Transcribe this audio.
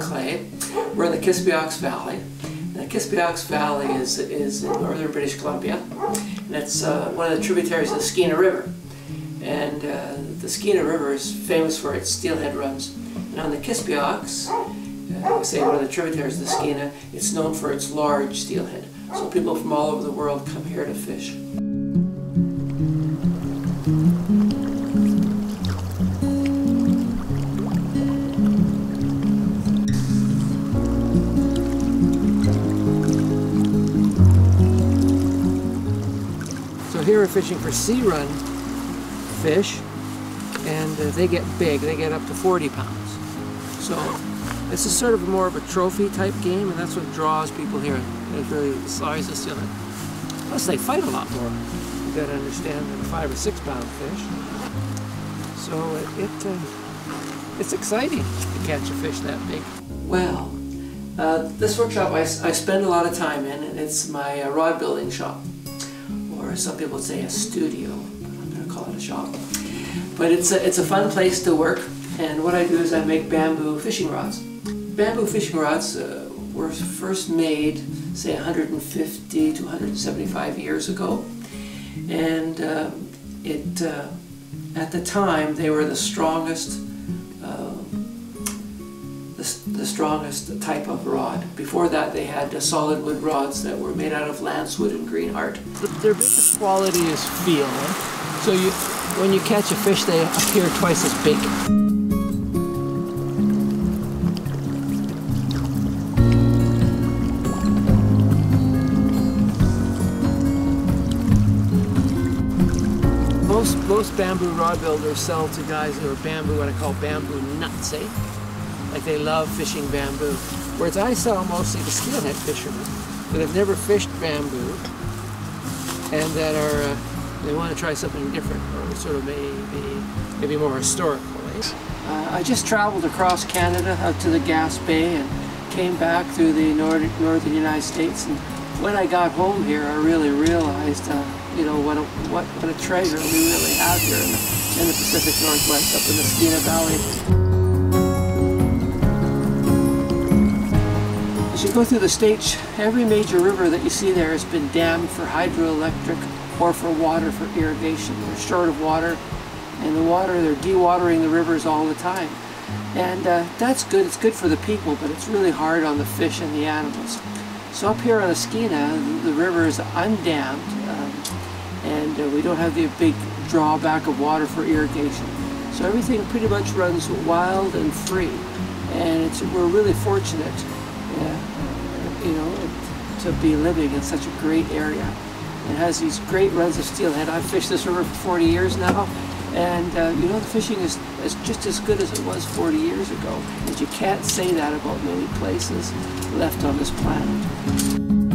Clay. We're in the Kispiox Valley. The Kispiox Valley is, is in northern British Columbia, and it's uh, one of the tributaries of the Skeena River. And uh, the Skeena River is famous for its steelhead runs. And on the Kispiox, uh, say one of the tributaries of the Skeena, it's known for its large steelhead. So people from all over the world come here to fish. So here we're fishing for sea run fish and uh, they get big, they get up to 40 pounds. So this is sort of more of a trophy type game and that's what draws people here. It's really the size of steelhead. Plus they fight a lot more, you gotta understand, than a five or six pound fish. So it, it uh, it's exciting to catch a fish that big. Well, uh, this workshop I, I spend a lot of time in and it's my uh, rod building shop or some people say a studio. I'm going to call it a shop. But it's a, it's a fun place to work, and what I do is I make bamboo fishing rods. Bamboo fishing rods uh, were first made, say, 150 to 175 years ago, and uh, it uh, at the time they were the strongest. The, the strongest type of rod. Before that, they had uh, solid wood rods that were made out of lancewood and greenheart. Their biggest quality is feel. So you, when you catch a fish, they appear twice as big. Most most bamboo rod builders sell to guys who are bamboo, what I call bamboo nuts, eh? Like they love fishing bamboo. Whereas I sell mostly the steelhead fishermen that have never fished bamboo and that are uh, they want to try something different or sort of maybe maybe more historical. Uh, I just traveled across Canada out to the Gaspé and came back through the northern northern United States. And when I got home here, I really realized, uh, you know, what a, what what a treasure we really have here in the, in the Pacific Northwest, up in the Skeena Valley. As you go through the states, every major river that you see there has been dammed for hydroelectric or for water for irrigation. They're short of water, and the water, they're dewatering the rivers all the time. And uh, that's good, it's good for the people, but it's really hard on the fish and the animals. So up here on Skeena, the river is undammed, um, and uh, we don't have the big drawback of water for irrigation. So everything pretty much runs wild and free, and we're really fortunate you know, to be living in such a great area. It has these great runs of steelhead. I've fished this river for 40 years now, and uh, you know, the fishing is, is just as good as it was 40 years ago. And you can't say that about many places left on this planet.